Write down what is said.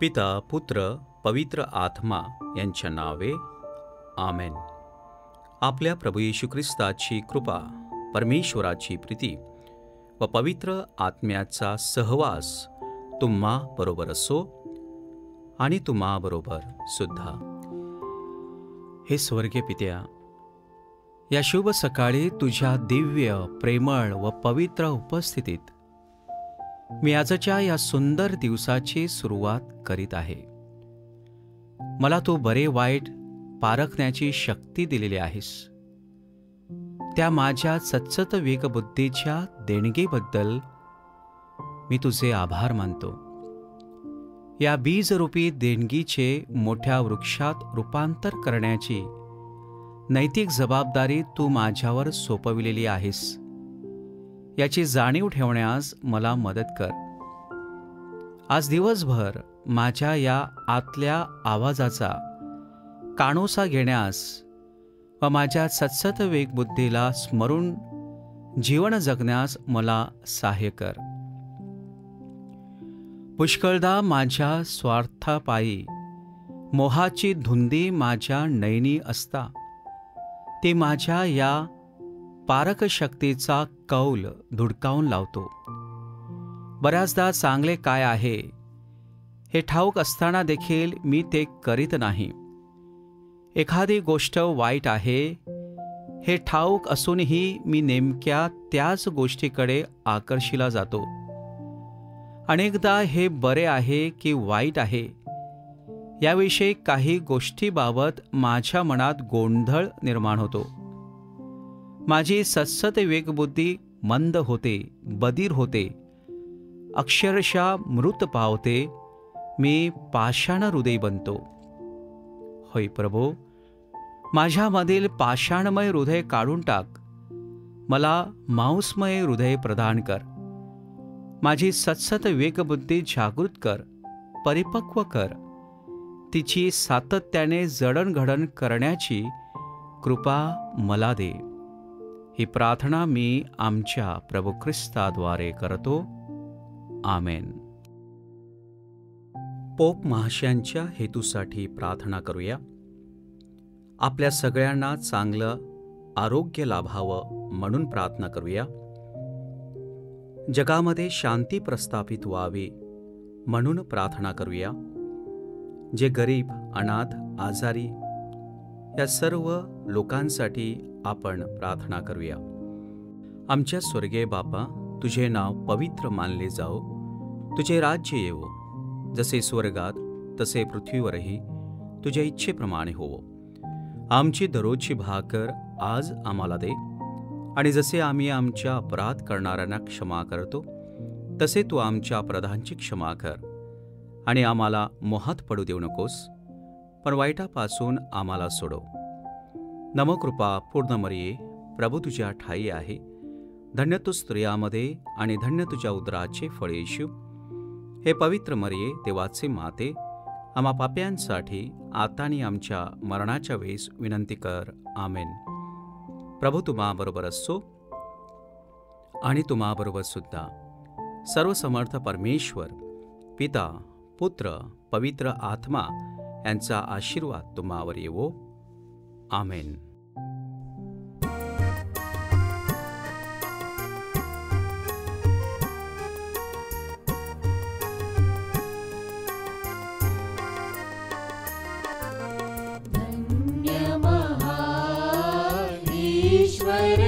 पिता पुत्र पवित्र आत्मा यांच्या नावे आमेन. आपल्या प्रभू येशू ख्रिस्ताची कृपा परमेश्वराची प्रीती व पवित्र आत्म्याचा सहवास तुम्हा बरोबर असो आणि तुम्हा बरोबर सुद्धा. हे स्वर्गीय पित्या या शुभ सकाळी तुझ्या दिव्य प्रेमळ व पवित्र उपस्थितीत मी आजच्या या सुंदर दिवसाची सुरुवात करीत आहे. मला तू बरे वाईट पारखण्याची शक्ती दिलेली आहेस. त्या माझ्या सचत वेगबुद्धीच्या देणगीबद्दल मी तुझे आभार मानतो. या बीजरूपी देणगीचे मोठ्या वृक्षात रूपांतर करण्याची नैतिक जबाबदारी तू माझ्यावर सोपविलेली आहेस. याची जाणीव ठेवण्यास मला मदत कर. आज दिवसभर माझ्या या आतल्या आवाजाचा काणोसा घेण्यास व माझ्या सत्सत वेगबुद्धीला स्मरून जीवन जगण्यास मला सहाय्य कर. पुष्कळदा माझ्या स्वार्थापायी मोहाची धुंदी माझ्या नयनी असता. ती माझ्या या पारक शक्तीचा कौल धुडकावून लावतो. बऱ्याचदा चांगले काय आहे हे ठाऊक असताना देखील मी ते करीत नाही. एखादी गोष्ट वाईट आहे हे ठाऊक असूनही मी नेमक्या त्याच गोष्टीकडे आकर्षिला जातो. अनेकदा हे बरे आहे की वाईट आहे याविषयी काही गोष्टीबाबत माझ्या मनात गोंधळ निर्माण होतो. माझी सत्सत वेगबुद्धी मंद होते बधीर होते. अक्षरशः मृत पावते मी पाषाण हृदय बनतो. होय प्रभो माझ्यामधील पाषाणमय हृदय काढून टाक. मला मांसमय हृदय प्रदान कर. माझी सत्सत वेगबुद्धी जागृत कर परिपक्व कर. तिची सातत्याने जडणघडण करण्याची कृपा मला दे. ही प्रार्थना मी आमच्या प्रभू ख्रिस्ताद्वारे करतो. आमेन. पोप महाशयांच्या हेतूसाठी प्रार्थना करूया. आपल्या सगळ्यांना चांगलं आरोग्य लाभावं म्हणून प्रार्थना करूया. जगामध्ये शांती प्रस्थापित व्हावी म्हणून प्रार्थना करूया. जे गरीब अनाथ आजारी या सर्व लोकांसाठी आपण प्रार्थना करूया. आमच्या स्वर्गीय बापा तुझे नाव पवित्र मानले जाओ. तुझे राज्य येवो. जसे स्वर्गात तसे पृथ्वीवरही तुझ्या इच्छेप्रमाणे होवो. आमची दररोजची भाकर आज आम्हाला दे. आणि जसे आम्ही आमच्या अपराध करणाऱ्यांना क्षमा करतो तसे तू आमच्या अपराधांची क्षमा कर. आणि आम्हाला मोहात पडू देऊ नकोस. पण वाईटापासून आम्हाला सोडव. नमकृपा पूर्ण मरिये प्रभू तुझ्या ठाई आहे. धन्य तू स्त्रियामध्ये आणि धन्य तुझ्या उदराचे फळ येशू. हे पवित्र मरिये देवाचे माते आम्हा पाप्यांसाठी आता आणि आमच्या मरणाच्या वेळेस विनंती कर. आमेन. प्रभू तुम्हाबरोबर असो आणि तुम्हाबरोबर सुद्धा. सर्वसमर्थ परमेश्वर पिता पुत्र पवित्र आत्मा यांचा आशीर्वाद तुम्हावर येवो. आमेन. धन्य ईश्वर